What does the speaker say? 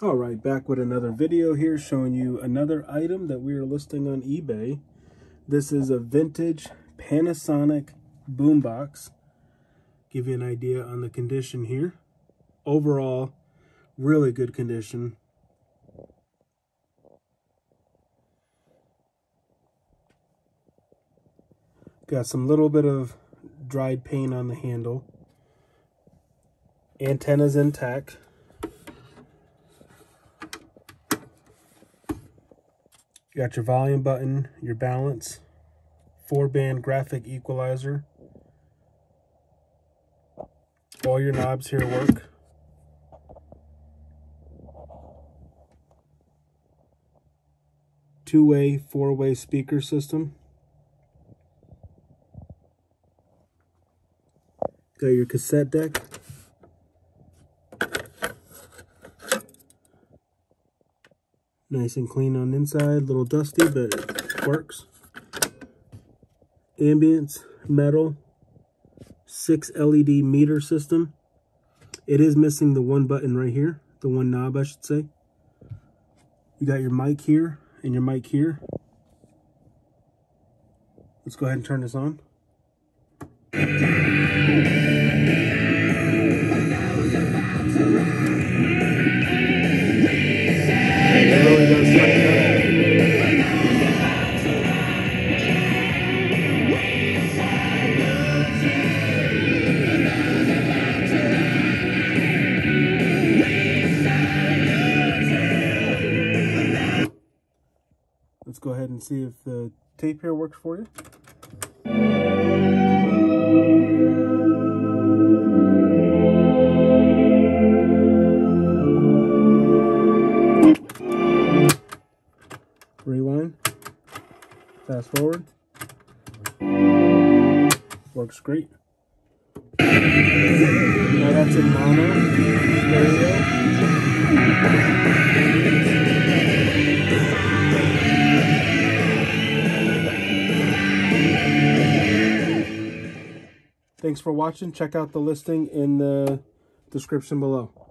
All right, back with another video here showing you another item that we are listing on eBay. This is a vintage Panasonic boombox. Give you an idea on the condition here. Overall, really good condition. Got some little bit of dried paint on the handle. Antenna's intact. You got your volume button, your balance, four band graphic equalizer. All your knobs here work. Two-way, four-way speaker system. Got your cassette deck. Nice and clean on inside, a little dusty, but it works. Ambience, metal, six LED meter system. It is missing the one button right here, the one knob, I should say. You got your mic here and your mic here. Let's go ahead and turn this on. Let's go ahead and see if the tape here works for you. Rewind. Fast forward. Works great. Now that's in mono. Thanks for watching. Check out the listing in the description below.